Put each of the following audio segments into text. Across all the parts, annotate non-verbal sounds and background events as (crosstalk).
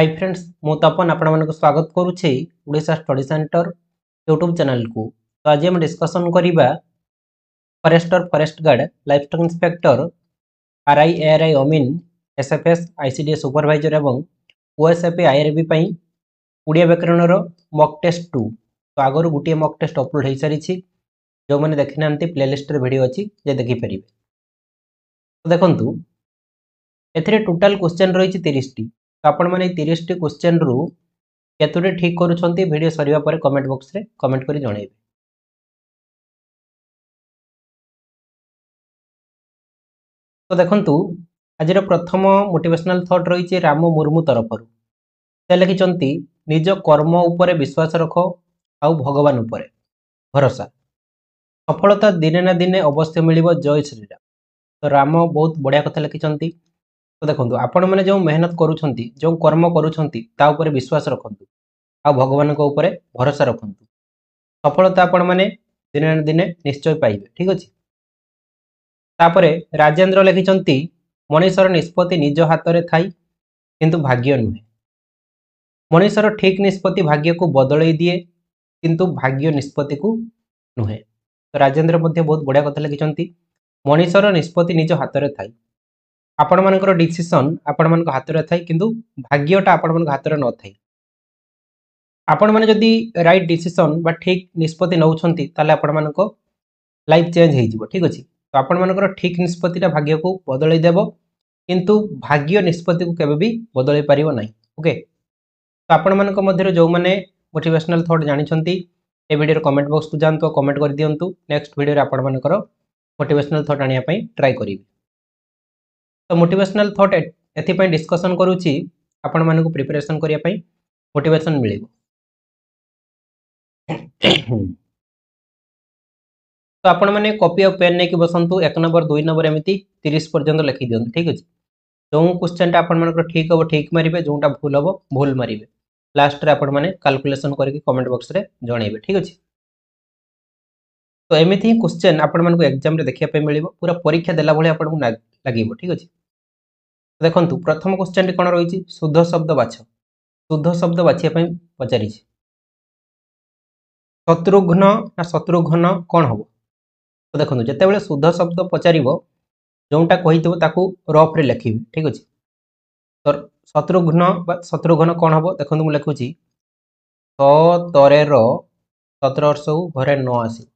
High friends ମୁଁ ତପନ ଆପଣମାନଙ୍କୁ ସ୍ୱାଗତ କରୁଛି ଓଡ଼ିଶା ଷ୍ଟଡି ସେଣ୍ଟର ୟୁଟ୍ୟୁବ୍ ଚ୍ୟାନେଲକୁ ତ ଆଜି ଆମେ ଡିସ୍କସନ୍ କରିବା forester forest guard livestock inspector R I A R I Amin S F S I C D S supervisor ଏବଂ O S F I R B ପାଇଁ ଓଡ଼ିଆ ବ୍ୟାକରଣର ମକ୍ ଟେଷ୍ଟ ଟୁ ତ ଆଗରୁ ଗୋଟିଏ ମକ୍ ଟେଷ୍ଟ ଅପଲୋଡ଼ ହୋଇସାରିଛି ଯେଉଁମାନେ ଦେଖିନାହାନ୍ତି ପ୍ଲେଲିଷ୍ଟରେ video ଅଛି ଯେ ଦେଖିପାରିବେ ତ ଦେଖନ୍ତୁ ଏଥିରେ ଟୋଟାଲ କ୍ୱେଶ୍ଚନ୍ ରହିଛି ତିରିଶଟି ତ ଆପଣମାନେ ଏଇ ତିରିଶଟି କ୍ୱେଶ୍ଚନ୍ରୁ କେତୋଟି ଠିକ୍ କରୁଛନ୍ତି ଭିଡ଼ିଓ ସରିବା ପରେ କମେଣ୍ଟ ବକ୍ସରେ କମେଣ୍ଟ କରି ଜଣାଇବେ। ତ ଦେଖନ୍ତୁ ଆଜିର ପ୍ରଥମ ମୋଟିଭେସନାଲ ଥଟ୍ ରହିଛି ରାମ ମୁର୍ମୁ ତରଫରୁ। ସେ ଲେଖିଛନ୍ତି ନିଜ କର୍ମ ଉପରେ ବିଶ୍ୱାସ ରଖ ଆଉ ଭଗବାନ ଉପରେ ଭରସା। ସଫଳତା ଦିନେ ନା ଦିନେ ଅବଶ୍ୟ ମିଳିବ ଜୟ ଶ୍ରୀରାମ। ତ ରାମ ବହୁତ ବଢ଼ିଆ କଥା ଲେଖିଛନ୍ତି ଦେଖନ୍ତୁ ଆପଣମାନେ ଯେଉଁ ମେହନତ କରୁଛନ୍ତି ଯେଉଁ କର୍ମ କରୁଛନ୍ତି ତା ଉପରେ ବିଶ୍ୱାସ ରଖନ୍ତୁ। ଆଉ ଭଗବାନଙ୍କ ଉପରେ ଭରସା ରଖନ୍ତୁ। ସଫଳତା ଆପଣମାନେ ଦିନେ ନା ଦିନେ ନିଶ୍ଚୟ ପାଇବେ ଠିକ୍ ଅଛି? ତାପରେ ରାଜେନ୍ଦ୍ର ଲେଖିଛନ୍ତି ମଣିଷର ନିଷ୍ପତ୍ତି ନିଜ ହାତରେ ଥାଇ କିନ୍ତୁ ଭାଗ୍ୟ ନୁହେଁ। ମଣିଷର ଠିକ୍ ନିଷ୍ପତ୍ତି ଭାଗ୍ୟକୁ ବଦଳେଇ ଦିଏ କିନ୍ତୁ ଭାଗ୍ୟ ନିଷ୍ପତ୍ତିକୁ ନୁହେଁ। ତ ରାଜେନ୍ଦ୍ର ମଧ୍ୟ ବହୁତ ବଢ଼ିଆ କଥା ଲେଖିଛନ୍ତି ମଣିଷର ନିଷ୍ପତ୍ତି ନିଜ ହାତରେ ଥାଏ ଆପଣମାନଙ୍କର ଡିସିସନ୍ ଆପଣମାନଙ୍କ ହାତରେ ଥାଏ କିନ୍ତୁ ଭାଗ୍ୟଟା ଆପଣମାନଙ୍କ ହାତରେ ନଥାଏ ଆପଣମାନେ ଯଦି ରାଇଟ୍ ଡିସିସନ୍ ବା ଠିକ୍ ନିଷ୍ପତ୍ତି ନେଉଛନ୍ତି ତାହେଲେ ଆପଣମାନଙ୍କ ଲାଇଫ୍ ଚେଞ୍ଜ ହେଇଯିବ ଠିକ୍ ଅଛି? ତ ଆପଣମାନଙ୍କର ଠିକ୍ ନିଷ୍ପତ୍ତିଟା ଭାଗ୍ୟକୁ ବଦଳେଇ ଦେବ କିନ୍ତୁ ଭାଗ୍ୟ ନିଷ୍ପତ୍ତିକୁ କେବେ ବି ବଦଳେଇ ପାରିବ ନାହିଁ ଓକେ ତ ଆପଣମାନଙ୍କ ମଧ୍ୟରୁ ଯେଉଁମାନେ ମୋଟିଭେସନାଲ୍ ଥଟ୍ ଜାଣିଛନ୍ତି ଏ ଭିଡ଼ିଓର କମେଣ୍ଟ ବକ୍ସକୁ ଯାଆନ୍ତୁ ଆଉ କମେଣ୍ଟ କରିଦିଅନ୍ତୁ। ନେକ୍ସଟ ଭିଡ଼ିଓରେ ଆପଣମାନଙ୍କର ମୋଟିଭେସନାଲ୍ ଥଟ୍ ଆଣିବା ପାଇଁ ଟ୍ରାଏ କରିବି। ତ ମୋଟିଭେସନାଲ୍ ଥଟ୍ ଏଥିପାଇଁ ଡିସ୍କସନ୍ କରୁଛି ଆପଣମାନଙ୍କୁ ପ୍ରିପାରେସନ୍ କରିବା ପାଇଁ ମୋଟିଭେସନ୍ ମିଳିବ ତ ଆପଣମାନେ କପି ଆଉ ପେନ୍ ନେଇକି ବସନ୍ତୁ ଏକ ନମ୍ବର ଦୁଇ ନମ୍ବର ଏମିତି ତିରିଶ ପର୍ଯ୍ୟନ୍ତ ଲେଖିଦିଅନ୍ତୁ ଠିକ୍ ଅଛି ଯେଉଁ କ୍ୱେଶ୍ଚନଟା ଆପଣମାନଙ୍କର ଠିକ୍ ହେବ ଠିକ୍ ମାରିବେ ଯେଉଁଟା ଭୁଲ ହେବ ଭୁଲ ମାରିବେ ଲାଷ୍ଟରେ ଆପଣମାନେ କାଲକୁଲେସନ୍ କରିକି କମେଣ୍ଟ ବକ୍ସରେ ଜଣାଇବେ ଠିକ୍ ଅଛି ତ ଏମିତି ହିଁ କ୍ୱେଶ୍ଚନ୍ ଆପଣମାନଙ୍କୁ ଏକ୍ଜାମରେ ଦେଖିବା ପାଇଁ ମିଳିବ ପୁରା ପରୀକ୍ଷା ଦେଲା ଭଳି ଆପଣଙ୍କୁ ଲାଗିବ ଠିକ୍ ଅଛି ଦେଖନ୍ତୁ ପ୍ରଥମ କ୍ୱେଶ୍ଚନଟି କ'ଣ ରହିଛି? ଶୁଦ୍ଧ ଶବ୍ଦ ବାଛ। ଶୁଦ୍ଧ ଶବ୍ଦ ବାଛିବା ପାଇଁ ପଚାରିଛି। ଶତ୍ରୁଘ୍ନ ନା ଶତ୍ରୁଘ୍ନ କ'ଣ ହେବ? ତ ଦେଖନ୍ତୁ ଯେତେବେଳେ ଶୁଦ୍ଧ ଶବ୍ଦ ପଚାରିବ ଯେଉଁଟା କହିଥିବ ତାକୁ ରଫ୍ରେ ଲେଖିବେ ଠିକ୍ ଅଛି? ତ ଶତ୍ରୁଘ୍ନ ବା ଶତ୍ରୁଘ୍ନ କ'ଣ ହେବ? ଦେଖନ୍ତୁ ମୁଁ ଲେଖୁଛି। ତରେର ସତର ବର୍ଷକୁ ଘରେ ନ ଆସିବ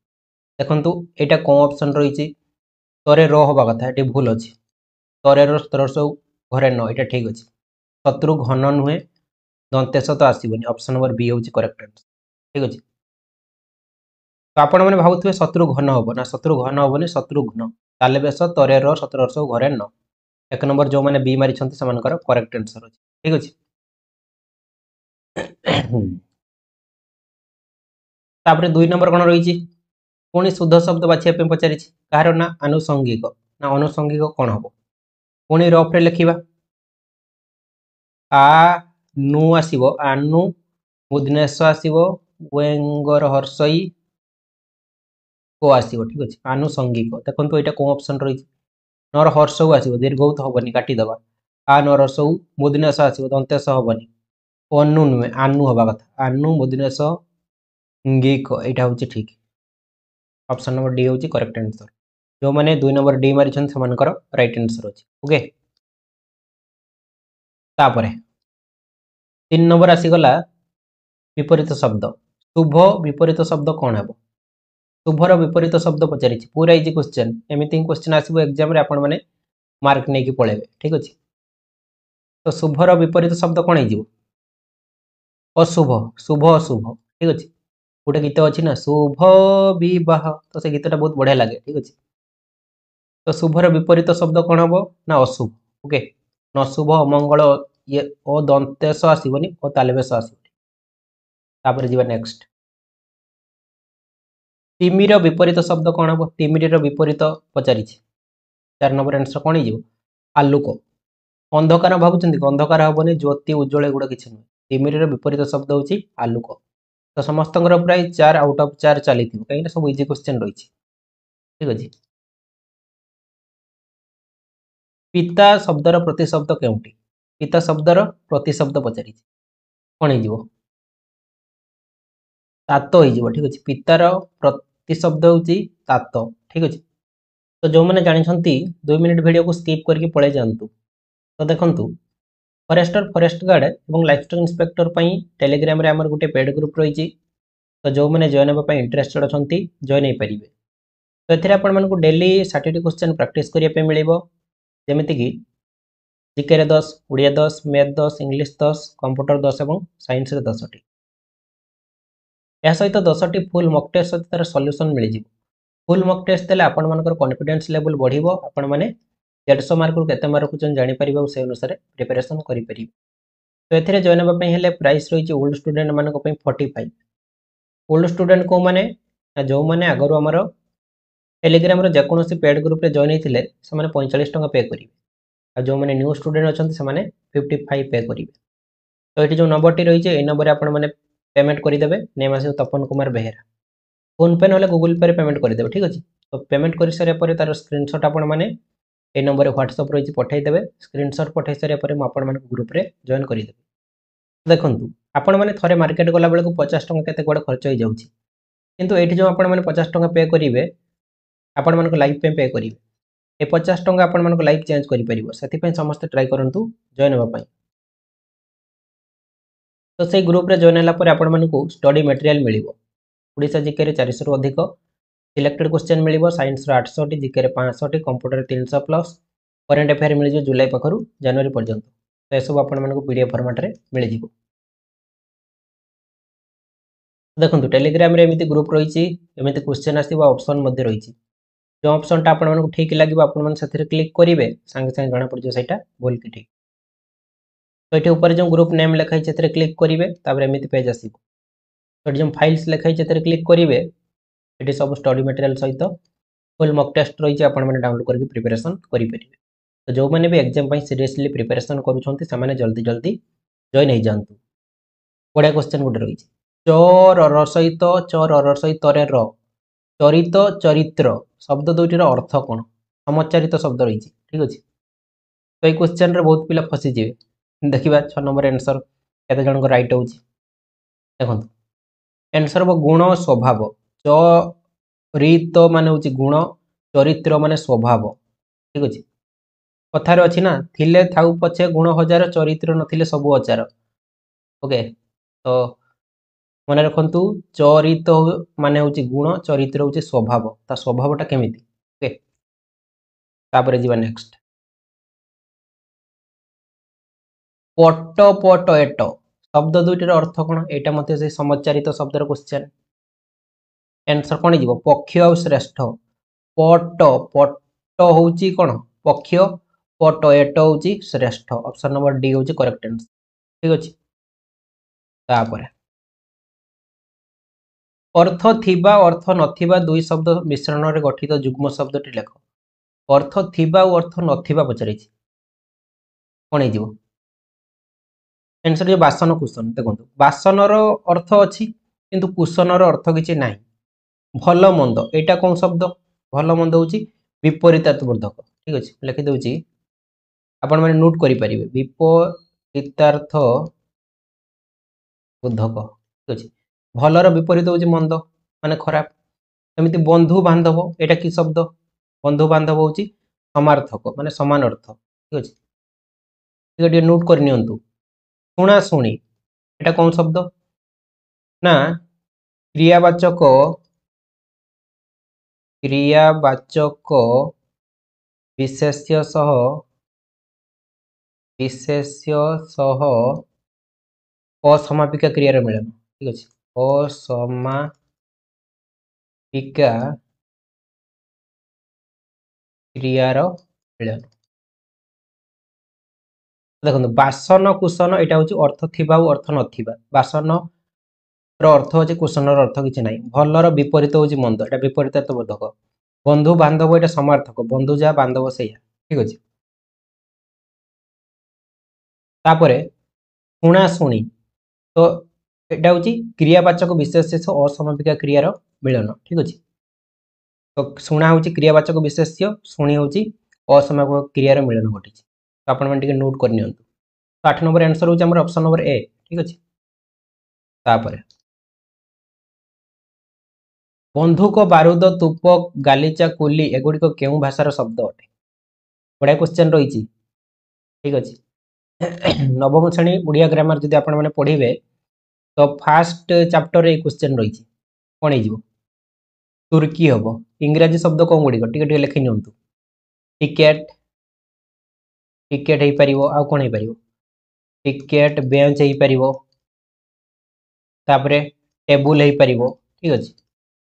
ଦେଖନ୍ତୁ ଏଇଟା କେଉଁ ଅପସନ୍ ରହିଛି? ତରେ ର ହେବା କଥା ଏଠି ଭୁଲ ଅଛି। ତରେର ସତର ঘরে ন এটা ঠিক আছে শত্রু ঘন নুহে দন্তেশ তো আসবনি অপশন নম্বর বি হচ্ছে করেক্ট আনসর ঠিক আছে তো আপনার ভাবুবে শত্রু ঘন হব না শত্রু ঘন হবনি শত্রু ঘন তালে বেশ তরে র শত্রু র সব ঘরে ন এক নম্বর যে বি মারি সে করেক্ট আনসর আছে ঠিক আছে তাপরে দুই নম্বর কোণ রয়েছে পুঁ শুদ্ধ শব্দ বাছিয়া পচারিছি কাহার না আনুষঙ্গিক না অনুষঙ্গিক কোণ হব ପୁଣି ରଫ୍ରେ ଲେଖିବା। ଆ ନୁ ଆସିବ। ଆନୁ ମୁଦ୍ନେଶ ଆସିବ। ୱେଙ୍ଗର ହର୍ଷଇ କୋ ଆସିବ ଠିକ୍ ଅଛି। ଆନୁଷଙ୍ଗିକ। ଦେଖନ୍ତୁ ଏଇଟା କେଉଁ ଅପସନ୍ ରହିଛି। ନର ହର୍ଷଉ ଆସିବ। ଦୀର୍ଘଉତ ହେବନି କାଟିଦେବା। ଆ ନର ହର୍ଷଉ ମୁଦ୍ନେଶ ଆସିବ। ଦନ୍ତେଶ ହେବନି। ଅନୁ ନୁହେଁ ଆନୁ ହେବା କଥା। ଆନୁ ମୁଦ୍ନେଶ ଙ୍ଗିକ ଏଇଟା ହେଉଛି ଠିକ୍। ଅପସନ୍ ନମ୍ବର ଡି ହେଉଛି କରେକ୍ଟ ଆନ୍ସର ନମ୍ବର ଡି ମାରିଛନ୍ତି ସେମାନଙ୍କର ରାଇଟ୍ ଆନ୍ସର ଅଛି ଓକେ ତାପରେ ତିନି ନମ୍ବର ଆସିଗଲା ବିପରୀତ ଶବ୍ଦ। ଶୁଭ ବିପରୀତ ଶବ୍ଦ କ'ଣ ହେବ? ଶୁଭର ବିପରୀତ ଶବ୍ଦ ପଚାରିଛି ପୁରା ଇଜି କ୍ୱେଶ୍ଚନ୍ ଏମିତି ହିଁ କ୍ୱେଶ୍ଚନ୍ ଆସିବ ଏକ୍ଜାମ୍ରେ ଆପଣମାନେ ମାର୍କ ନେଇକି ପଳେଇବେ ଠିକ୍ ଅଛି? ତ ଶୁଭର ବିପରୀତ ଶବ୍ଦ କ'ଣ ହେଇଯିବ? ଅଶୁଭ ଶୁଭ ଅଶୁଭ ଠିକ୍ ଅଛି? ଗୋଟେ ଗୀତ ଅଛି ନା ଶୁଭ ବିବାହ ତ ସେ ଗୀତଟା ବହୁତ ବଢ଼ିଆ ଲାଗେ ଠିକ୍ ଅଛି? ତ ଶୁଭର ବିପରୀତ ଶବ୍ଦ କ'ଣ ହେବ? ନା ଅଶୁଭ। ଓକେ ନଶୁଭ ଅମଙ୍ଗଳ ଇଏ ଓ ଦନ୍ତେଶ ଆସିବନି ଓ ତାଲିବେଶ ଆସିବନି। ତାପରେ ଯିବା ନେକ୍ସଟ ତିମିର ବିପରୀତ ଶବ୍ଦ କ'ଣ ହେବ? ତିମିର ବିପରୀତ ପଚାରିଛି। ଚାରି ନମ୍ବର ଆନ୍ସର କ'ଣ ହେଇଯିବ? ଆଲୋକ। ଅନ୍ଧକାର ଭାବୁଛନ୍ତି ଅନ୍ଧକାର ହେବନି ଜ୍ୟୋତି ଉଜ୍ଜଳ ଏଗୁଡ଼ା କିଛି ନୁହେଁ। ତିମିର ବିପରୀତ ଶବ୍ଦ ହେଉଛି ଆଲୋକ। ତ ସମସ୍ତଙ୍କର ପ୍ରାୟ ଚାର ଆଉଟ୍ ଅଫ୍ ଚାର ଚାଲିଥିବ। କାହିଁକିନା ସବୁ ଇଜି କ୍ୱେଶ୍ଚନ୍ ରହିଛି। ଠିକ୍ ଅଛି? ପିତା ଶବ୍ଦର ପ୍ରତିଶବ୍ଦ କେଉଁଠି? ପିତା ଶବ୍ଦର ପ୍ରତିଶବ୍ଦ ପଚାରିଛି। କ'ଣ ହେଇଯିବ? ତାତ ହେଇଯିବ ଠିକ୍ ଅଛି। ପିତାର ପ୍ରତିଶବ୍ଦ ହେଉଛି ତାତ ଠିକ୍ ଅଛି। ତ ଯେଉଁମାନେ ଜାଣିଛନ୍ତି ଦୁଇ ମିନିଟ୍ ଭିଡ଼ିଓକୁ ସ୍କିପ୍ କରିକି ପଳେଇ ଯାଆନ୍ତୁ। ତ ଦେଖନ୍ତୁ ଫରେଷ୍ଟର ଫରେଷ୍ଟ ଗାର୍ଡ଼ ଏବଂ ଲାଇଫଷ୍ଟକ୍ ଇନ୍ସପେକ୍ଟର ପାଇଁ ଟେଲିଗ୍ରାମରେ ଆମର ଗୋଟେ ପେଡ୍ ଗ୍ରୁପ୍ ରହିଛି। ତ ଯେଉଁମାନେ ଜଏନ୍ ହେବା ପାଇଁ ଇଣ୍ଟରେଷ୍ଟେଡ୍ ଅଛନ୍ତି ଜଏନ୍ ହେଇପାରିବେ। ତ ଏଥିରେ ଆପଣମାନଙ୍କୁ ଡେଲି ଷାଠିଏଟି କ୍ୱେଶ୍ଚନ୍ ପ୍ରାକ୍ଟିସ୍ କରିବା ପାଇଁ ମିଳିବ। ଯେମିତିକି ଜିକେରେ ଦଶ ଓଡ଼ିଆ ଦଶ ମ୍ୟାଥ୍ ଦଶ ଇଂଲିଶ ଦଶ କମ୍ପ୍ୟୁଟର ଦଶ ଏବଂ ସାଇନ୍ସରେ ଦଶଟି। ଏହା ସହିତ ଦଶଟି ଫୁଲ୍ ମକ୍ ଟେଷ୍ଟ ସହିତ ତାର ସଲ୍ୟୁସନ୍ ମିଳିଯିବ। ଫୁଲ୍ ମକ୍ ଟେଷ୍ଟ ଦେଲେ ଆପଣମାନଙ୍କର କନଫିଡେନ୍ସ ଲେଭେଲ୍ ବଢ଼ିବ ଆପଣମାନେ ଦେଢ଼ଶହ ମାର୍କରୁ କେତେ ମାର୍କ ରଖୁଛନ୍ତି ଜାଣିପାରିବେ ଆଉ ସେ ଅନୁସାରେ ପ୍ରିପାରେସନ୍ କରିପାରିବେ। ତ ଏଥିରେ ଜଏନ୍ ହେବା ପାଇଁ ହେଲେ ପ୍ରାଇସ୍ ରହିଛି ଓଲ୍ଡ ଷ୍ଟୁଡେଣ୍ଟମାନଙ୍କ ପାଇଁ ଫର୍ଟି ଫାଇଭ୍ ଓଲ୍ଡ ଷ୍ଟୁଡେଣ୍ଟ କେଉଁମାନେ ଯେଉଁମାନେ ଆଗରୁ ଆମର টেলিগ্রামর যেকোনসি পেড গ্রুপে জয়েন হয়েছে সে পঁয়চাশ টাকা পে করবে আর যে নিউ স্টুডেন্ট অনেক সে ফিফটি ফাইভ পে করবে তো এটি যে নম্বরটি রয়েছে এই নম্বরে আপনার পেমেন্ট করেদেবে নেম আসবে তপন কুমার বেহেরা ফোনপে নহলে গুগল পে পেমেন্ট করেদেবে ঠিক আছে তো পেমেন্ট করে সারা পরে তার স্ক্রিনশট আপনার এই নম্বরে হোয়াটসঅ্যাপ রয়েছে পঠাইদেবে স্ক্রিনশট পঠাই সারা পরে মু আপনার গ্রুপে জয়েন করেদেবি দেখুন আপনার থরে মার্কেট গলাবেলু পচাশ টাকা কেতে কুয়াড়ে খরচ হয়ে যাচ্ছে কিন্তু এটি যে আপনার পচাশ টাকা পে করবে ଆପଣମାନଙ୍କୁ ଲାଇଫ୍ ପାଇଁ ପେ କରିବେ। ଏ ପଚାଶ ଟଙ୍କା ଆପଣମାନଙ୍କ ଲାଇଫ୍ ଚେଞ୍ଜ କରିପାରିବ। ସେଥିପାଇଁ ସମସ୍ତେ ଟ୍ରାଏ କରନ୍ତୁ ଜଏନ୍ ହେବା ପାଇଁ। ତ ସେଇ ଗ୍ରୁପ୍ରେ ଜଏନ୍ ହେଲା ପରେ ଆପଣମାନଙ୍କୁ ଷ୍ଟଡି ମେଟେରିଆଲ୍ ମିଳିବ। ଓଡ଼ିଶା ଜିକେରେ ଚାରିଶହରୁ ଅଧିକ ସିଲେକ୍ଟେଡ୍ କ୍ୱେଶ୍ଚନ୍ ମିଳିବ। ସାଇନ୍ସର ଆଠଶହଟି ଜିକେରେ ପାଞ୍ଚଶହଟି କମ୍ପ୍ୟୁଟରରେ ତିନିଶହ ପ୍ଲସ୍ କରେଣ୍ଟ ଆଫେୟାର୍ ମିଳିଯିବ ଜୁଲାଇ ପାଖରୁ ଜାନୁଆରୀ ପର୍ଯ୍ୟନ୍ତ। ତ ଏସବୁ ଆପଣମାନଙ୍କୁ ପି ଡି ଏଫ୍ ଫର୍ମାଟ୍ରେ ମିଳିଯିବ। ଦେଖନ୍ତୁ ଟେଲିଗ୍ରାମରେ ଏମିତି ଗ୍ରୁପ୍ ରହିଛି ଏମିତି କ୍ୱେଶ୍ଚନ୍ ଆସିବ ଅପସନ୍ ମଧ୍ୟ ରହିଛି। जो ऑप्शन टा आपण मानक ठीक लागिबो आपण मन सेथरे क्लिक करिवे संगे संगे जणा पड़जो सेटा भूल की ठीक तो एठी ऊपर जो ग्रुप नेम लिखाई सेथरे क्लिक करिवे तापर एमिति पेज आसीबो तो एठी जो फाइल्स लिखाई सेथरे क्लिक करिवे एठी सब स्टडी मटेरियल सहित फुल मॉक टेस्ट रही है आपण मैंने डाउनलोड करके प्रिपेरेसन करेंगे तो जो मैंने भी एग्जाम सीरीयसली प्रिपेरेसन कर जल्दी जल्दी जॉइन हो जातु बढ़िया क्वेश्चन गोटे रही चर रर सहित चर रर सहित रे र চরিত, চরিত্র, শব্দ দুইটির অর্থ কোণ সমচারিত শব্দ রয়েছে, ঠিক আছে? তো এই কোশ্চেন রে বহুত পিলা ফসি ফসিযে দেখা ছ নম্বর আনসর কেতে জনক রাইট হচ্ছে দেখুন আনসর হব গুণ স্বভাব চরিত মানে হচ্ছে গুণ চরিত্র মানে স্বভাব ঠিক আছে কথার অছি না থিলে থাউ পছে গুণ হজার চরিত্র নথিলে সবু অচার ওকে তো মনে রাখতু চরিত মানে হচ্ছে গুণ চরিত্র হচ্ছে স্বভাব তা স্বভাবটা কেমিতি ওকে তাপরে যা নেক্সট পট পট এট শব্দ দুইটার অর্থ কোণ এটা মধ্যে সেই সমচারিত শব্দর কোশ্চেন এনসর কোণ যাব পক্ষ আউ শ্রেষ্ঠ পট পট হচ্ছে কোণ পক্ষ পট এট হচ্ছে শ্রেষ্ঠ অপশন নম্বর ডি হচ্ছে করেক্ট আনসর ঠিক আছে তাপরে ଅର୍ଥ ଥିବା ଅର୍ଥ ନଥିବା ଦୁଇ ଶବ୍ଦ ମିଶ୍ରଣରେ ଗଠିତ ଯୁଗ୍ମ ଶବ୍ଦଟି ଲେଖ। ଅର୍ଥ ଥିବା ଆଉ ଅର୍ଥ ନଥିବା ପଚାରିଛି। କ'ଣ ହେଇଯିବ ଆନ୍ସର ଯେ ବାସନ କୁସନ ଦେଖନ୍ତୁ। ବାସନର ଅର୍ଥ ଅଛି କିନ୍ତୁ କୁସନର ଅର୍ଥ କିଛି ନାହିଁ। ଭଲ ମନ୍ଦ ଏଇଟା କ'ଣ ଶବ୍ଦ? ଭଲ ମନ୍ଦ ହେଉଛି ବିପରୀତାର୍ଥବୋଧକ ଠିକ ଅଛି ଲେଖିଦେଉଛି ଆପଣମାନେ ନୋଟ୍ କରିପାରିବେ। ବିପରୀତାର୍ଥ ବୋଧକ ଠିକ ଅଛି। ଭଲର ବିପରୀତ ହେଉଛି ମନ୍ଦ ମାନେ ଖରାପ ଏମିତି ବନ୍ଧୁ ବାନ୍ଧବ ଏଇଟା କି ଶବ୍ଦ ବନ୍ଧୁ ବାନ୍ଧବ ହେଉଛି ସମାର୍ଥକ ମାନେ ସମାନ ଅର୍ଥ ଠିକ ଅଛି ଟିକେ ଟିକେ ନୋଟ୍ କରିନିଅନ୍ତୁ ଶୁଣା ଶୁଣି ଏଇଟା କ'ଣ ଶବ୍ଦ ନା କ୍ରିୟାବାଚକ କ୍ରିୟାବାଚକ ବିଶେଷ୍ୟ ସହ ବିଶେଷ୍ୟ ସହ ଅସମାପିକା କ୍ରିୟାର ମିଳନ ଠିକ ଅଛି ଅସମାପିକା କ୍ରିୟାର ମିଳନ ଦେଖନ୍ତୁ ବାସନ କୁସନ ଏଇଟା ହଉଛି ଅର୍ଥ ଥିବା ଆଉ ଅର୍ଥ ନଥିବା। ବାସନ ଅର୍ଥ ଅଛି କୁସନର ଅର୍ଥ କିଛି ନାହିଁ। ଭଲର ବିପରୀତ ହଉଛି ମନ୍ଦ। ଏଟା ବିପରୀତ ବୋଧକ ବନ୍ଧୁ ବାନ୍ଧବ ଏଇଟା ସମାର୍ଥକ। ବନ୍ଧୁ ଯାହା ବାନ୍ଧବ ସେଇଆ। ଠିକ ଅଛି? ତାପରେ ଶୁଣା ଶୁଣି ତ ଏଇଟା ହଉଛି କ୍ରିୟାବାଚକ ବିଶେଷ ଶେଷ ଅସମାପିକା କ୍ରିୟାର ମିଳନ ଠିକ ଅଛି? ତ ଶୁଣା ହଉଛି କ୍ରିୟାବାଚକ ବିଶେଷ୍ୟ ଶୁଣି ହଉଛି ଅସମାପିକ କ୍ରିୟାର ମିଳନ ଘଟିଛି। ତ ଆପଣମାନେ ଟିକେ ନୋଟ୍ କରିନିଅନ୍ତୁ ଆଠ ନମ୍ବର ଆନ୍ସର ହେଉଛି ଆମର ଅପସନ୍ ନମ୍ବର ଏ ଠିକ ଅଛି? ତାପରେ ବନ୍ଧୁକ ବାରୁଦ ତୁପ ଗାଲିଚା କୁଲି ଏଗୁଡ଼ିକ କେଉଁ ଭାଷାର ଶବ୍ଦ ଅଟେ? ବଢ଼ିଆ କ୍ୱେଶ୍ଚେନ୍ ରହିଛି। ଠିକ ଅଛି? ନବମ ଶ୍ରେଣୀ ଓଡ଼ିଆ ଗ୍ରାମାର ଯଦି ଆପଣମାନେ ପଢ଼ିବେ ତ ଫାଷ୍ଟ ଚାପ୍ଟରରେ ଏଇ କ୍ୱେଶ୍ଚେନ୍ ରହିଛି। କ'ଣ ହେଇଯିବ? ତୁର୍କୀ ହବ। ଇଂରାଜୀ ଶବ୍ଦ କ'ଣ ଗୁଡ଼ିକ ଟିକେ ଟିକେ ଲେଖି ନିଅନ୍ତୁ। ଟିକେଟ୍ ଟିକେଟ୍ ହେଇପାରିବ। ଆଉ କ'ଣ ହେଇପାରିବ? ଟିକେଟ୍ ବେଞ୍ଚ ହେଇପାରିବ। ତାପରେ ଟେବୁଲ ହେଇପାରିବ। ଠିକ ଅଛି?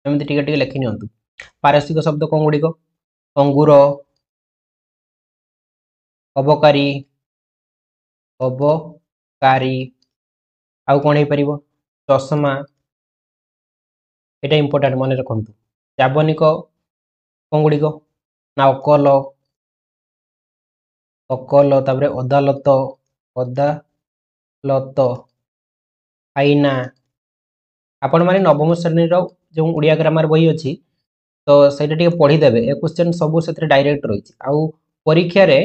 ଏମିତି ଟିକେ ଟିକେ ଲେଖି ନିଅନ୍ତୁ। ପାରସିକ ଶବ୍ଦ କ'ଣ ଗୁଡ଼ିକ ଅଙ୍ଗୁର ଅବକାରୀ ଅବକାରୀ। ଆଉ କ'ଣ ହେଇପାରିବ? ଚଷମା। ଏଇଟା ଇମ୍ପୋର୍ଟାଣ୍ଟ ମନେ ରଖନ୍ତୁ। ଯାବନିକ କ'ଣ ଗୁଡ଼ିକ ନା ଅକଲ। ଅକଲ ତାପରେ ଅଦାଲତ ଅଦାଲତ। ଆଇନା। ଆପଣମାନେ ନବମ ଶ୍ରେଣୀର ଯେଉଁ ଓଡ଼ିଆ ଗ୍ରାମାର ବହି ଅଛି ତ ସେଇଟା ଟିକେ ପଢ଼ିଦେବେ। ଏ କ୍ୱେଶ୍ଚେନ୍ ସବୁ ସେଥିରେ ଡାଇରେକ୍ଟ ରହିଛି। ଆଉ ପରୀକ୍ଷାରେ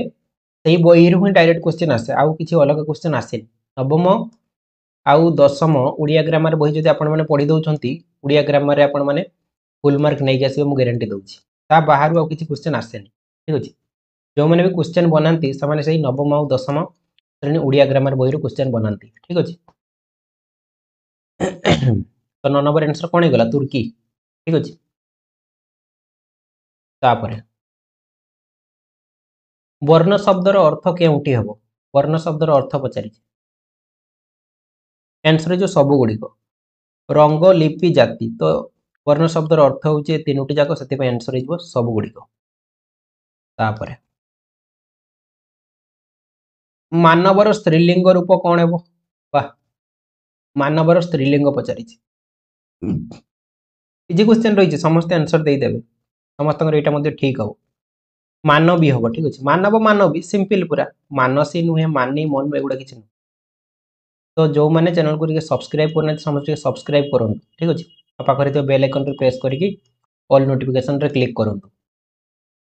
ସେଇ ବହିରୁ ହିଁ ଡାଇରେକ୍ଟ କ୍ୱେଶ୍ଚେନ୍ ଆସେ। ଆଉ କିଛି ଅଲଗା କ୍ୱେଶ୍ଚେନ୍ ଆସେନି। ନବମ ଆଉ ଦଶମ ଓଡ଼ିଆ ଗ୍ରାମାର ବହି ଯଦି ଆପଣମାନେ ପଢ଼ି ଦେଉଛନ୍ତି ଓଡ଼ିଆ ଗ୍ରାମାରରେ ଆପଣମାନେ ଫୁଲ୍ ମାର୍କ ନେଇକି ଆସିବେ ମୁଁ ଗ୍ୟାରେଣ୍ଟି ଦେଉଛି ତା ବାହାରୁ ଆଉ କିଛି କ୍ୱେଶ୍ଚେନ୍ ଆସେନି ଠିକ ଅଛି ଯେଉଁମାନେ ବି କ୍ୱେଶ୍ଚେନ୍ ବନାନ୍ତି ସେମାନେ ସେଇ ନବମ ଆଉ ଦଶମ ଶ୍ରେଣୀ ଓଡ଼ିଆ ଗ୍ରାମାର ବହିରୁ କ୍ୱେଶ୍ଚେନ୍ ବନାନ୍ତି ଠିକ ଅଛି ତ ନଅ ନମ୍ବର ଆନ୍ସର କ'ଣ ହେଇଗଲା ତୁର୍କୀ ଠିକ ଅଛି ତାପରେ ବର୍ଣ୍ଣ ଶବ୍ଦର ଅର୍ଥ କେଉଁଠି ହେବ ବର୍ଣ୍ଣ ଶବ୍ଦର ଅର୍ଥ ପଚାରିଛି ଆନ୍ସର ହେଇଯିବ ସବୁ ଗୁଡ଼ିକ ରଙ୍ଗ ଲିପି ଜାତି ତ ବର୍ଣ୍ଣ ଶବ୍ଦର ଅର୍ଥ ହେଉଛି ତିନୋଟି ଯାକ ସେଥିପାଇଁ ଆନ୍ସର ହେଇଯିବ ସବୁ ଗୁଡ଼ିକ ତାପରେ ମାନବର ସ୍ତ୍ରୀଲିଙ୍ଗ ରୂପ କ'ଣ ହେବ? ବା ମାନବର ସ୍ତ୍ରୀଲିଙ୍ଗ ପଚାରିଛି। ଇଜି କ୍ୱେଶ୍ଚେନ୍ ରହିଛି ସମସ୍ତେ ଆନ୍ସର ଦେଇଦେବେ। ସମସ୍ତଙ୍କର ଏଇଟା ମଧ୍ୟ ଠିକ୍ ହବ। ମାନବୀ ହବ ଠିକ ଅଛି। ମାନବ ମାନବୀ ସିମ୍ପଲ ପୁରା। ମାନସୀ ନୁହେଁ ମାନି ମନୁ ଏଗୁଡ଼ା କିଛି ନୁହେଁ। ତ ଯେଉଁମାନେ ଚ୍ୟାନେଲକୁ ଟିକେ ସବସ୍କ୍ରାଇବ୍ କରୁନାହାନ୍ତି ସମସ୍ତେ ଟିକେ ସବସ୍କ୍ରାଇବ୍ କରନ୍ତୁ ଠିକ ଅଛି ଆଉ ପାଖରେ ଥିବା ବେଲ୍ ଆଇକନ୍ରେ ପ୍ରେସ୍ କରିକି ଅଲ୍ ନୋଟିଫିକେସନ୍ରେ କ୍ଲିକ୍ କରନ୍ତୁ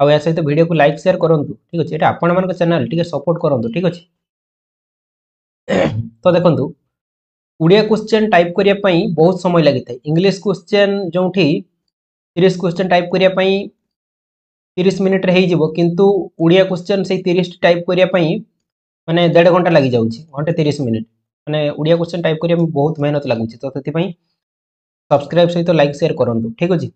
ଆଉ ଏହା ସହିତ ଭିଡ଼ିଓକୁ ଲାଇକ୍ ସେୟାର କରନ୍ତୁ ଠିକ ଅଛି ଏଇଟା ଆପଣମାନଙ୍କ ଚ୍ୟାନେଲ ଟିକେ ସପୋର୍ଟ କରନ୍ତୁ ଠିକ ଅଛି ତ ଦେଖନ୍ତୁ ଓଡ଼ିଆ କ୍ୱେଶ୍ଚେନ୍ ଟାଇପ୍ କରିବା ପାଇଁ ବହୁତ ସମୟ ଲାଗିଥାଏ ଇଂଲିଶ କ୍ୱେଶ୍ଚେନ୍ ଯେଉଁଠି ତିରିଶ କ୍ୱେଶ୍ଚେନ୍ ଟାଇପ୍ କରିବା ପାଇଁ ତିରିଶ ମିନିଟ୍ରେ ହେଇଯିବ କିନ୍ତୁ ଓଡ଼ିଆ କ୍ୱେଶ୍ଚେନ୍ ସେଇ ତିରିଶଟି ଟାଇପ୍ କରିବା ପାଇଁ ମାନେ ଦେଢ଼ ଘଣ୍ଟା ଲାଗିଯାଉଛି ଘଣ୍ଟେ ତିରିଶ ମିନିଟ୍ ମାନେ ଓଡ଼ିଆ କ୍ୱେଶ୍ଚେନ୍ ଟାଇପ୍ କରିବା ପାଇଁ ବହୁତ ମେହନତ ଲାଗୁଛି ତ ସେଥିପାଇଁ ସବସ୍କ୍ରାଇବ୍ ସହିତ ଲାଇକ୍ ସେୟାର କରନ୍ତୁ। ଠିକ ଅଛି?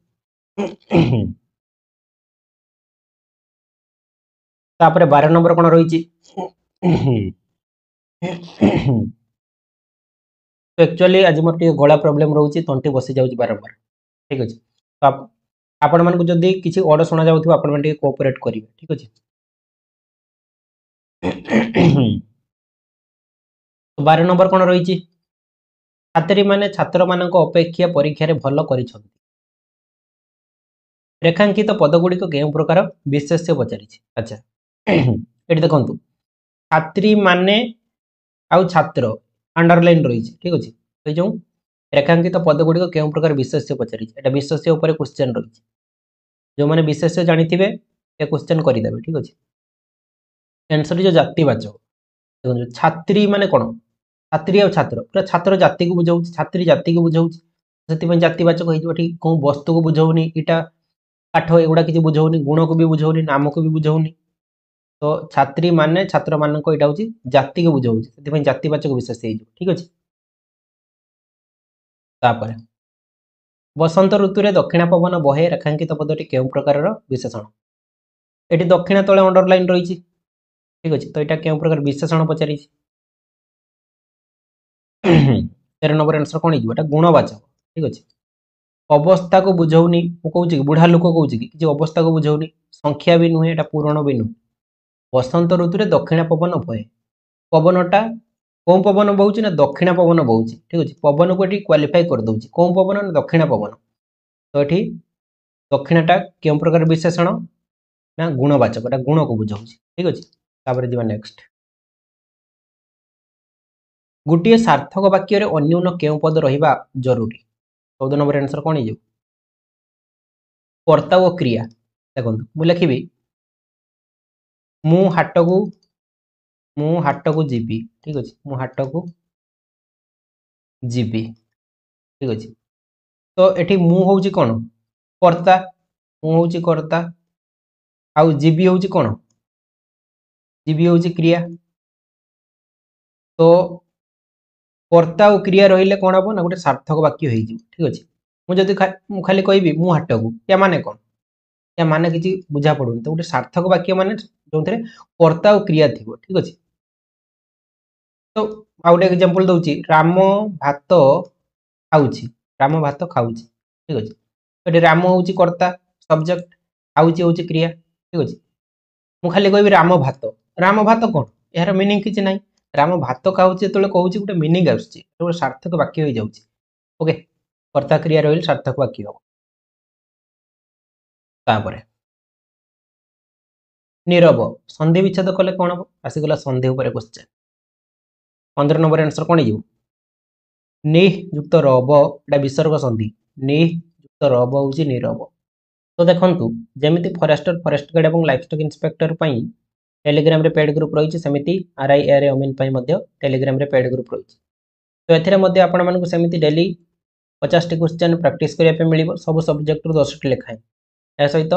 ତାପରେ ବାର ନମ୍ବର କ'ଣ ରହିଛି? ଆକ୍ଚୁଆଲି ଆଜି ମୋର ଟିକେ ଗଳା ପ୍ରୋବ୍ଲେମ୍ ରହୁଛି ତଣ୍ଟି ବସି ଯାଉଛି ବାରମ୍ବାର। ଠିକ ଅଛି? ତ ଆପଣମାନଙ୍କୁ ଯଦି କିଛି ଅଡ଼ ଶୁଣାଯାଉଥିବ ଆପଣମାନେ ଟିକେ କୋଅପରେଟ୍ କରିବେ। ଠିକ ଅଛି? ବାର ନମ୍ବର କ'ଣ ରହିଛି? ଛାତ୍ରୀମାନେ ଛାତ୍ରମାନଙ୍କ ଅପେକ୍ଷା ପରୀକ୍ଷାରେ ଭଲ କରିଛନ୍ତି। ରେଖାଙ୍କିତ ପଦଗୁଡ଼ିକ କେଉଁ ପ୍ରକାର? ବିଶେଷ୍ୟ ପଚାରିଛି। ଆଚ୍ଛା। ଏଠି ଦେଖନ୍ତୁ। ଛାତ୍ରୀମାନେ ଆଉ ଛାତ୍ର ଅଣ୍ଡରଲାଇନ୍ ରହିଛି। ଠିକ ଅଛି। ଏଇ ଯେଉଁ ରେଖାଙ୍କିତ ପଦଗୁଡ଼ିକ କେଉଁ ପ୍ରକାର ବିଶେଷ୍ୟ ପଚାରିଛି? ଏଇଟା ବିଶେଷ୍ୟ ଉପରେ କ୍ୱେଶ୍ଚେନ୍ ରହିଛି। ଯେଉଁମାନେ ବିଶେଷ୍ୟ ଜାଣିଥିବେ ଏ କ୍ୱେଶ୍ଚେନ୍ କରିଦେବେ। ଠିକ ଅଛି। ଆନ୍ସର ଯେଉଁ ଜାତିବାଚକ। ଦେଖନ୍ତୁ ଛାତ୍ରୀ ମାନେ କ'ଣ? ଛାତ୍ରୀ ଆଉ ଛାତ୍ର ପୁରା ଛାତ୍ର ଜାତିକୁ ବୁଝାଉଛି ଛାତ୍ରୀ ଜାତିକୁ ବୁଝାଉଛି ସେଥିପାଇଁ ଜାତିବାଚକ ହେଇଯିବ ଠିକ କେଉଁ ବସ୍ତୁକୁ ବୁଝାଉନି ଏଇଟା କାଠ ଏଗୁଡ଼ା କିଛି ବୁଝାଉନି ଗୁଣକୁ ବି ବୁଝାଉନି ନାମକୁ ବି ବୁଝାଉନି। ତ ଛାତ୍ରୀ ମାନେ ଛାତ୍ରମାନଙ୍କ ଏଇଟା ହେଉଛି ଜାତିକୁ ବୁଝାଉଛି ସେଥିପାଇଁ ଜାତିବାଚକ ବିଶେଷ ହେଇଯିବ ଠିକ ଅଛି? ତାପରେ ବସନ୍ତ ଋତୁରେ ଦକ୍ଷିଣା ପବନ ବହେ ରେଖାଙ୍କିତ ପଦଟି କେଉଁ ପ୍ରକାରର ବିଶେଷଣ? ଏଠି ଦକ୍ଷିଣା ତଳେ ଅଣ୍ଡରଲାଇନ୍ ରହିଛି ଠିକ ଅଛି? ତ ଏଇଟା କେଉଁ ପ୍ରକାର ବିଶେଷଣ ପଚାରିଛି? (clears throat) ତେର ନମ୍ବର ଆନ୍ସର କ'ଣ ହେଇଯିବ? ଏଟା ଗୁଣବାଚକ ଠିକ ଅଛି? ଅବସ୍ଥାକୁ ବୁଝାଉନି ମୁଁ କହୁଛି କି ବୁଢ଼ା ଲୋକ କହୁଛି କି କିଛି ଅବସ୍ଥାକୁ ବୁଝାଉନି ସଂଖ୍ୟା ବି ନୁହେଁ ଏଟା ପୂରଣ ବି ନୁହେଁ। ବସନ୍ତ ଋତୁରେ ଦକ୍ଷିଣା ପବନ ବହେ। ପବନଟା କେଉଁ ପବନ ବହୁଛି ନା ଦକ୍ଷିଣା ପବନ ବହୁଛି? ଠିକ ଅଛି? ପବନକୁ ଏଠି କ୍ୱାଲିଫାଇ କରିଦେଉଛି। କେଉଁ ପବନ ନା ଦକ୍ଷିଣା ପବନ? ତ ଏଠି ଦକ୍ଷିଣାଟା କେଉଁ ପ୍ରକାର ବିଶେଷଣ? ନା ଗୁଣବାଚକ ଏଟା ଗୁଣକୁ ବୁଝାଉଛି। ଠିକ ଅଛି? ତାପରେ ଯିବା ନେକ୍ସଟ ଗୋଟିଏ ସାର୍ଥକ ବାକ୍ୟରେ ଅନ୍ୟୁନ କେଉଁ ପଦ ରହିବା ଜରୁରୀ? ଚଉଦ ନମ୍ବର ଆନ୍ସର କ'ଣ ହେଇଯିବ? କର୍ତ୍ତା ଓ କ୍ରିୟା। ଦେଖନ୍ତୁ ମୁଁ ଲେଖିବି। ମୁଁ ହାଟକୁ ମୁଁ ହାଟକୁ ଯିବି। ଠିକ ଅଛି ମୁଁ ହାଟକୁ ଯିବି। ଠିକ ଅଛି। ତ ଏଠି ମୁଁ ହଉଛି କ'ଣ? କର୍ତ୍ତା ମୁଁ ହଉଛି କର୍ତ୍ତା। ଆଉ ଯିବି ହଉଛି କ'ଣ? ଯିବି ହଉଛି କ୍ରିୟା। ତ କର୍ତ୍ତା ଆଉ କ୍ରିୟା ରହିଲେ କ'ଣ ହବ ନା ଗୋଟେ ସାର୍ଥକ ବାକ୍ୟ ହେଇଯିବ ଠିକ ଅଛି ମୁଁ ଯଦି ମୁଁ ଖାଲି କହିବି ମୁଁ ହାଟକୁ ୟା ମାନେ କ'ଣ ୟା ମାନେ କିଛି ବୁଝା ପଡୁନି ତ ଗୋଟେ ସାର୍ଥକ ବାକ୍ୟ ମାନେ ଯେଉଁଥିରେ କର୍ତ୍ତା ଆଉ କ୍ରିୟା ଥିବ ଠିକ ଅଛି ତ ଆଉ ଗୋଟେ ଏକ୍ଜାମ୍ପଲ ଦଉଛି ରାମ ଭାତ ଖାଉଛି ରାମ ଭାତ ଖାଉଛି ଠିକ ଅଛି ଏଠି ରାମ ହଉଛି କର୍ତ୍ତା ସବଜେକ୍ଟ ଖାଉଛି ହଉଛି କ୍ରିୟା ଠିକ ଅଛି ମୁଁ ଖାଲି କହିବି ରାମ ଭାତ ରାମ ଭାତ କ'ଣ ଏହାର ମିନିଂ କିଛି ନାହିଁ ରାମ ଭାତ ଖାଉଛି ଯେତେବେଳେ କହୁଛି ଗୋଟେ ମିନିଂ ଆସୁଛି। ଗୋଟେ ସାର୍ଥକ ବାକ୍ୟ ହେଇଯାଉଛି। ଓକେ କର୍ତ୍ତା କ୍ରିୟା ରହିଲେ ସାର୍ଥକ ବାକ୍ୟ ହବ। ତାପରେ ନିରବ। ସନ୍ଧି ବିଚ୍ଛେଦ କଲେ କ'ଣ ହବ? ଆସିଗଲା ସନ୍ଧି ଉପରେ କ୍ୱେଶ୍ଚେନ୍ ପନ୍ଦର ନମ୍ବର ଆନ୍ସର କ'ଣ ହେଇଯିବ? ନିଃ ଯୁକ୍ତ ରବ ଏଇଟା ବିସର୍ଗ ସନ୍ଧି। ନିଃ ଯୁକ୍ତ ରବ ହେଉଛି ନିରବ। ତ ଦେଖନ୍ତୁ ଯେମିତି ଫରେଷ୍ଟର ଫରେଷ୍ଟ ଗାର୍ଡ ଏବଂ ଲାଇଫ ଷ୍ଟକ୍ ଇନ୍ସପେକ୍ଟର ପାଇଁ টেলিগ্রামে পেড গ্রুপ রয়েছে সেমিতি আরআইআর অমিন পাই মধ্য টেলিগ্রামে পেড গ্রুপ রয়েছে তো এতে মধ্যে আপনার সেমিতি ডেলি পচাশটি কোশ্চেন প্রাকটিস করা মিলব সবু সবজেক্টর দশটি লেখায় এর সহিত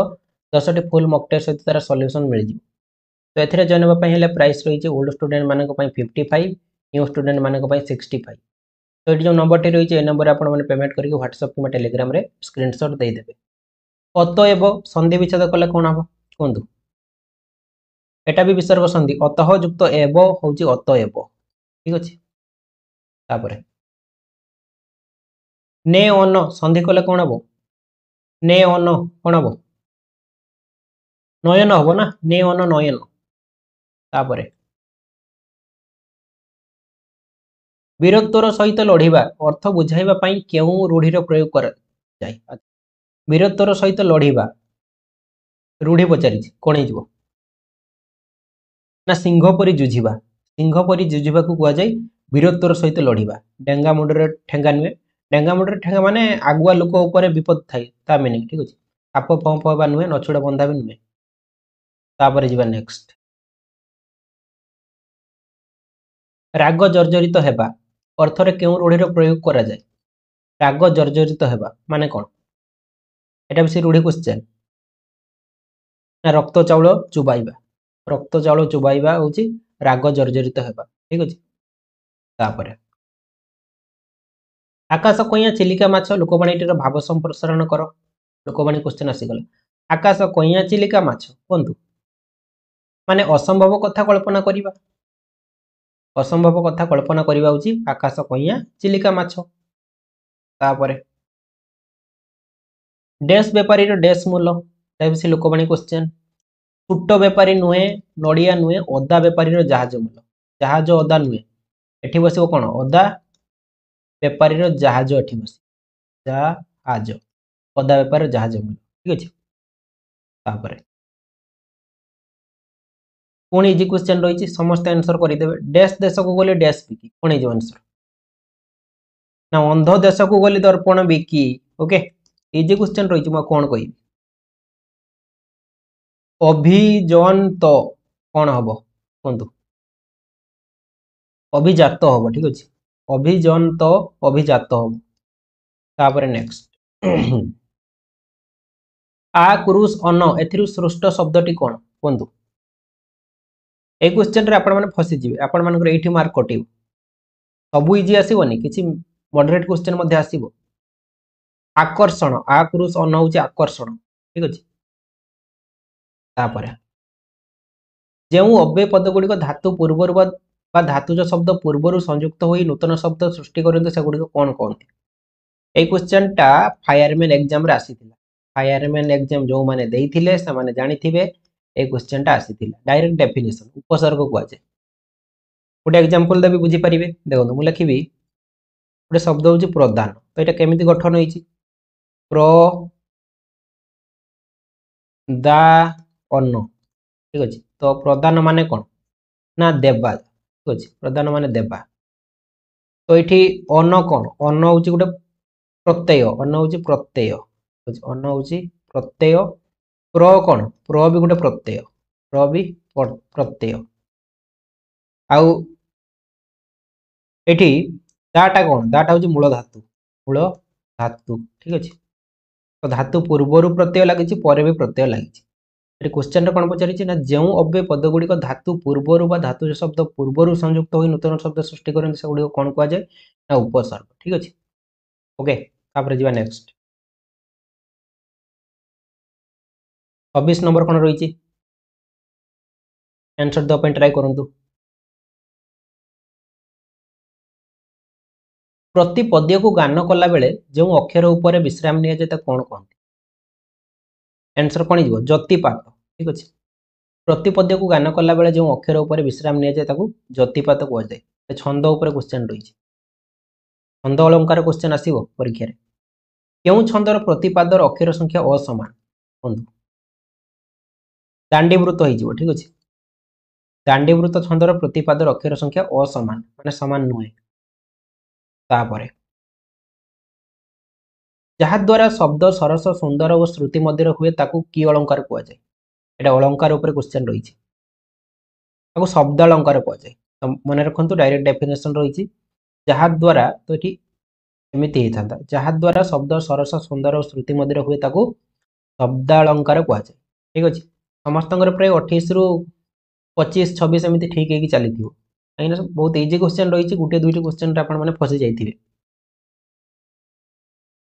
দশটি ফুল মকটেল সহিত তার সল্যুসন মিলিযোগ তো এতে জয়েন হওয়া হলে প্রাইস রয়েছে ওল্ড স্টুডেন্ট মান ফিফটি ফাইভ নিউ স্টুডেন্ট মান সিক্সটি ফাইভ তো এটি যে নম্বরটি রয়েছে এই নম্বরে আপনার পেমেন্ট করি হোয়াটসঅপ কিংবা টেলিগ্রামে স্ক্রিনশট দিয়ে দেবে অতএব সন্ধি বিচ্ছেদ কলে কোণ হব কুহতু ଏଟା ବି ବିସର୍ଗ ସନ୍ଧି ଅତଃ ଯୁକ୍ତ ଏବ ହେଉଛି ଅତଏବ ଠିକ ଅଛି? ତାପରେ ନେ ଅନ ସନ୍ଧି କଲେ କ'ଣ ହବ? ନେ ଅନ କ'ଣ ହବ? ନୟନ ହବ ନା? ନେ ଅନ ନୟନ। ତାପରେ ବୀରତ୍ୱର ସହିତ ଲଢ଼ିବା ଅର୍ଥ ବୁଝାଇବା ପାଇଁ କେଉଁ ରୂଢ଼ିର ପ୍ରୟୋଗ କରାଯାଏ? ବୀରତ୍ୱର ସହିତ ଲଢ଼ିବା ରୂଢ଼ି ପଚାରିଛି କ'ଣ ହେଇଯିବ? ନା ସିଂହ ପରି ଯୁଝିବା। ସିଂହ ପରି ଯୁଝିବାକୁ କୁହାଯାଏ ବୀରତ୍ୱର ସହିତ ଲଢ଼ିବା। ଡେଙ୍ଗା ମୁଣ୍ଡରେ ଠେଙ୍ଗା ନୁହେଁ। ଡେଙ୍ଗା ମୁଣ୍ଡରେ ଠେଙ୍ଗା ମାନେ ଆଗୁଆ ଲୋକ ଉପରେ ବିପଦ ଥାଏ ତା ମିନିଂ ଠିକ୍ ଅଛି? ସାପ ଫମ୍ପ ହେବା ନୁହେଁ ନଛୁଡ଼ା ବନ୍ଧା ବି ନୁହେଁ। ତାପରେ ଯିବା ନେକ୍ସଟ ରାଗ ଜର୍ଜରିତ ହେବା ଅର୍ଥରେ କେଉଁ ରୂଢ଼ିର ପ୍ରୟୋଗ କରାଯାଏ? ରାଗ ଜର୍ଜରିତ ହେବା ମାନେ କ'ଣ? ଏଇଟା ବି ସେ ରୂଢ଼ି କୋଶ୍ଚେନ୍ ନା ରକ୍ତ ଚାଉଳ ଚୋବାଇବା। ରକ୍ତ ଚାଉଳ ଚୁବାଇବା ହେଉଛି ରାଗ ଜର୍ଜରିତ ହେବା ଠିକ ଅଛି? ତାପରେ ଆକାଶ କଇଁଆ ଚିଲିକା ମାଛ ଲୋକବାଣୀଟିର ଭାବ ସମ୍ପ୍ରସାରଣ କର। ଲୋକବାଣୀ କୋଶ୍ଚେନ୍ ଆସିଗଲା। ଆକାଶ କଇଁଆ ଚିଲିକା ମାଛ କୁହନ୍ତୁ? ମାନେ ଅସମ୍ଭବ କଥା କଳ୍ପନା କରିବା। ଅସମ୍ଭବ କଥା କଳ୍ପନା କରିବା ହେଉଛି ଆକାଶ କଇଁଆ ଚିଲିକା ମାଛ। ତାପରେ ଡ୍ୟାସ୍ ବେପାରୀର ଡ୍ୟାସ୍ ମୂଲ ଏଟା ବି ସେ ଲୋକବାଣୀ କୋଶ୍ଚେନ୍ ଛୋଟ ବେପାରୀ ନୁହେଁ ନଡ଼ିଆ ନୁହେଁ ଅଦା ବେପାରୀର ଜାହାଜ ମୂଲ। ଜାହାଜ ଅଦା ନୁହେଁ। ଏଠି ବସିବ କ'ଣ? ଅଦା ବେପାରୀର ଜାହାଜ ଏଠି ବସିବ। ଜାହାଜ। ଅଦା ବେପାରୀର ଜାହାଜ ମୂଲ। ଠିକ ଅଛି? ତାପରେ ପୁଣି ଇଜି କ୍ୱେଶ୍ଚେନ୍ ରହିଛି। ସମସ୍ତେ ଆନ୍ସର କରିଦେବେ। ଡ୍ୟାସ୍ ଦେଶକୁ ଗଲେ ଡ୍ୟାସ୍ ବିକି। କ'ଣ ହେଇଯିବ ଆନ୍ସର ନା ଅନ୍ଧ ଦେଶକୁ ଗଲେ ଦର୍ପଣ ବିକି। ଓକେ ଇଜି କ୍ୱେଶ୍ଚେନ୍ ରହିଛି। ମୁଁ କ'ଣ କହିବି? ଅଭିଜନ୍ତ କ'ଣ ହବ? କୁହନ୍ତୁ। ଅଭିଜାତ ହବ ଠିକ ଅଛି। ଅଭିଜନ୍ତ ଅଭିଜାତ ହବ। ତାପରେ ନେକ୍ସଟ ଆ କ୍ରୁସ୍ ଅନ ଏଥିରୁ ସୃଷ୍ଟ ଶବ୍ଦଟି କ'ଣ? କୁହନ୍ତୁ। এই କ୍ୱେଶ୍ଚେନ୍ରେ ଆପଣମାନେ ଫସିଯିବେ। ଆପଣମାନଙ୍କର ଏଇଠି ମାର୍କ କଟିବ। ସବୁ ଇଜି ଆସିବନି? କିଛି ମଡରେଟ୍ କ୍ୱେଶ୍ଚେନ୍ ମଧ୍ୟ ଆସିବ। ଆକର୍ଷଣ। ଆ କ୍ରୁସ୍ ଅନ ହେଉଛି ଆକର୍ଷଣ। ଠିକ ଅଛି। ତାପରେ। ଯେଉଁ ଅବ୍ୟୟ ପଦଗୁଡ଼ିକ ଧାତୁ ପୂର୍ବରୁ ବା ଧାତୁଜ ଶବ୍ଦ ପୂର୍ବରୁ ସଂଯୁକ୍ତ ହୋଇ ନୂତନ ଶବ୍ଦ ସୃଷ୍ଟି କରନ୍ତି ସେଗୁଡ଼ିକ କ'ଣ କହନ୍ତି? ଏଇ କ୍ୱେଶ୍ଚନ୍ଟା ଫାୟାରମ୍ୟାନ୍ ଏକ୍ଜାମରେ ଆସିଥିଲା। ଫାୟାରମ୍ୟାନ୍ ଏକ୍ଜାମ ଯେଉଁମାନେ ଦେଇଥିଲେ ସେମାନେ ଜାଣିଥିବେ ଏଇ କ୍ୱେଶ୍ଚନ୍ଟା ଆସିଥିଲା। ଡାଇରେକ୍ଟ ଡେଫିନେସନ୍ ଉପସର୍ଗ କୁହାଯାଏ। ଗୋଟେ ଏକ୍ଜାମ୍ପଲ୍ ଦେବି ବୁଝିପାରିବେ? ଦେଖନ୍ତୁ ମୁଁ ଲେଖିବି ଗୋଟେ ଶବ୍ଦ ହେଉଛି ପ୍ରଧାନ। ତ ଏଇଟା କେମିତି ଗଠନ ହେଇଛି? ପ୍ର ଦା ଅନ୍ନ। ଠିକ ଅଛି? ତ ପ୍ରଦାନ ମାନେ କ'ଣ? ନା ଦେବା। ଠିକ ଅଛି? ପ୍ରଦାନ ମାନେ ଦେବା। ତ ଏଇଠି ଅନ୍ନ କ'ଣ? ଅନ୍ନ ହେଉଛି ଗୋଟେ ପ୍ରତ୍ୟୟ। ଅନ୍ନ ହେଉଛି ପ୍ରତ୍ୟୟ। ଅନ୍ନ ହେଉଛି ପ୍ରତ୍ୟୟ। ପ୍ର କ'ଣ? ପ୍ର ବି ଗୋଟେ ପ୍ରତ୍ୟୟ। ପ୍ର ବି ପ୍ରତ୍ୟୟ। ଆଉ ଏଠି ଦାଟା କ'ଣ? ଦାଟା ହେଉଛି ମୂଳ ଧାତୁ। ମୂଳ ଧାତୁ। ଠିକ ଅଛି? ତ ଧାତୁ ପୂର୍ବରୁ ପ୍ରତ୍ୟୟ ଲାଗିଛି ପରେ ବି ପ୍ରତ୍ୟୟ ଲାଗିଛି। ଏଠି କ୍ୱେଶ୍ଚନରେ କ'ଣ ପଚାରିଛି ନା ଯେଉଁ ଅବ୍ୟୟ ପଦଗୁଡ଼ିକ ଧାତୁ ପୂର୍ବରୁ ବା ଧାତୁ ଶବ୍ଦ ପୂର୍ବରୁ ସଂଯୁକ୍ତ ହୋଇ ନୂତନ ଶବ୍ଦ ସୃଷ୍ଟି କରନ୍ତି ସେଗୁଡ଼ିକ କ'ଣ କୁହାଯାଏ? ନା ଉପସର୍ଗ ଠିକ ଅଛି? ଓକେ ତାପରେ ଯିବା ନେକ୍ସଟ ଛବିଶ ନମ୍ବର କ'ଣ ରହିଛି? ଆନ୍ସର ଦେବା ପାଇଁ ଟ୍ରାଏ କରନ୍ତୁ। ପ୍ରତି ପଦ୍ୟକୁ ଗାନ କଲାବେଳେ ଯେଉଁ ଅକ୍ଷର ଉପରେ ବିଶ୍ରାମ ନିଆଯାଏ ତାକୁ କ'ଣ କହନ୍ତି? ଆନ୍ସର କ'ଣ ହେଇଯିବ? ଜ୍ୟୋତିପାତ ଠିକ ଅଛି? ପ୍ରତି ପଦ୍ୟକୁ ଗାନ କଲାବେଳେ ଯେଉଁ ଅକ୍ଷର ଉପରେ ବିଶ୍ରାମ ନିଆଯାଏ ତାକୁ ଜ୍ୟୋତିପାତ କୁହାଯାଏ। ଛନ୍ଦ ଉପରେ କ୍ୱେଶ୍ଚନ ରହିଛି। ଛନ୍ଦ ଅଳଙ୍କାର କ୍ୱେଶ୍ଚନ ଆସିବ ପରୀକ୍ଷାରେ। କେଉଁ ଛନ୍ଦର ପ୍ରତିପାଦର ଅକ୍ଷର ସଂଖ୍ୟା ଅସମାନ? କୁହନ୍ତୁ। ଦାଣ୍ଡିବୃତ ହେଇଯିବ ଠିକ ଅଛି? ଦାଣ୍ଡିବୃତ ଛନ୍ଦର ପ୍ରତିପାଦର ଅକ୍ଷର ସଂଖ୍ୟା ଅସମାନ ମାନେ ସମାନ ନୁହେଁ। ତାପରେ ଯାହାଦ୍ୱାରା ଶବ୍ଦ ସରସ ସୁନ୍ଦର ଓ ଶ୍ରୁତି ମଧ୍ୟରେ ହୁଏ ତାକୁ କି ଅଳଙ୍କାର କୁହାଯାଏ ଏଇଟା ଅଳଙ୍କାର ଉପରେ କ୍ୱେଶ୍ଚନ ରହିଛି ତାକୁ ଶବ୍ଦ ଅଳଙ୍କାର କୁହାଯାଏ ମନେ ରଖନ୍ତୁ ଡାଇରେକ୍ଟ ଡେଫିନେସନ ରହିଛି ଯାହାଦ୍ୱାରା ତ ଏଠି ଏମିତି ହେଇଥାନ୍ତା ଯାହାଦ୍ୱାରା ଶବ୍ଦ ସରସ ସୁନ୍ଦର ଓ ଶ୍ରୁତି ମଧ୍ୟରେ ହୁଏ ତାକୁ ଶବ୍ଦାଳଙ୍କାର କୁହାଯାଏ ଠିକ ଅଛି ସମସ୍ତଙ୍କର ପ୍ରାୟ ଅଠେଇଶରୁ ପଚିଶ ଛବିଶ ଏମିତି ଠିକ ହେଇକି ଚାଲିଥିବ କାହିଁକିନା ବହୁତ ଇଜି କ୍ୱେଶ୍ଚନ ରହିଛି ଗୋଟିଏ ଦୁଇଟି କ୍ୱେଶ୍ଚନରେ ଆପଣମାନେ ଫସି ଯାଇଥିବେ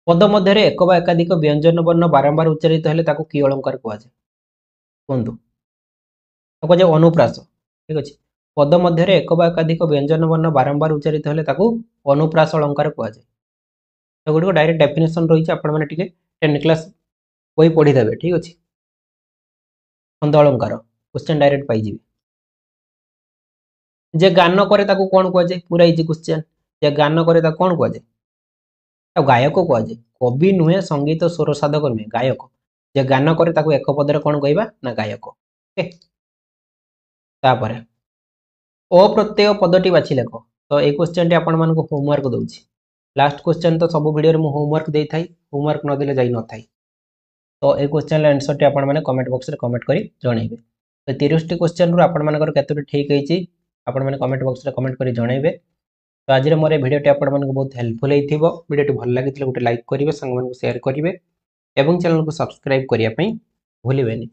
ପଦ ମଧ୍ୟରେ ଏକ ବା ଏକାଧିକ ବ୍ୟଞ୍ଜନ ବର୍ଣ୍ଣ ବାରମ୍ବାର ଉଚ୍ଚାରିତ ହେଲେ ତାକୁ କି ଅଳଙ୍କାର କୁହାଯାଏ? କୁହନ୍ତୁ। କୁହାଯାଏ ଅନୁପ୍ରାସ। ଠିକ ଅଛି। ପଦ ମଧ୍ୟରେ ଏକ ବା ଏକାଧିକ ବ୍ୟଞ୍ଜନ ବର୍ଣ୍ଣ ବାରମ୍ବାର ଉଚ୍ଚାରିତ ହେଲେ ତାକୁ ଅନୁପ୍ରାସ ଅଳଙ୍କାର କୁହାଯାଏ। ସେଗୁଡ଼ିକ ଡାଇରେକ୍ଟ ଡେଫିନେସନ ରହିଛି ଆପଣମାନେ ଟିକେ ଟେନ୍ କ୍ଲାସ୍ ବହି ପଢ଼ିଦେବେ। ଠିକ ଅଛି। ଛନ୍ଦ ଅଳଙ୍କାର। କ୍ୱେଶ୍ଚନ ଡାଇରେକ୍ଟ ପାଇଯିବେ। ଯେ ଗାନ କରେ ତାକୁ କ'ଣ କୁହାଯାଏ? ପୁରା ଇଜି କ୍ୱେଶ୍ଚନ ଯେ ଗାନ କରେ ତାକୁ କ'ଣ କୁହାଯାଏ? ଆଉ ଗାୟକ କୁହାଯାଏ। କବି ନୁହେଁ ସଙ୍ଗୀତ ସ୍ୱର ସାଧକ ନୁହେଁ ଗାୟକ। ଯେ ଗାନ କରେ ତାକୁ ଏକ ପଦରେ କ'ଣ କହିବା? ନା ଗାୟକ। ଓକେ ତାପରେ ଅପ୍ରତ୍ୟୟ ପଦଟି ବାଛି ଲେଖ। ତ ଏଇ କ୍ୱେଶ୍ଚନଟି ଆପଣମାନଙ୍କୁ ହୋମୱାର୍କ ଦେଉଛି। ଲାଷ୍ଟ କ୍ୱେଶ୍ଚନ ତ ସବୁ ଭିଡ଼ିଓରେ ମୁଁ ହୋମୱାର୍କ ଦେଇଥାଏ ହୋମୱାର୍କ ନଦେଲେ ଯାଇନଥାଏ ତ ଏଇ କ୍ୱେଶ୍ଚନର ଆନ୍ସରଟି ଆପଣମାନେ କମେଣ୍ଟ ବକ୍ସରେ କମେଣ୍ଟ କରି ଜଣାଇବେ। ତ ତିରିଶଟି କ୍ୱେଶ୍ଚନରୁ ଆପଣମାନଙ୍କର କେତୋଟି ଠିକ୍ ହେଇଛି ଆପଣମାନେ କମେଣ୍ଟ ବକ୍ସରେ କମେଣ୍ଟ କରି ଜଣାଇବେ। তো আজর মোর এই ভিডিওটি আপনার বহুত হেল্পফুল হয়েছিল ভিডিওটি ভাল লাগি গোটে লাইক করবে সাংবাদিক সেয়ার করবে এবং চ্যানেলকে সবসক্রাইব করা ভুলবেনি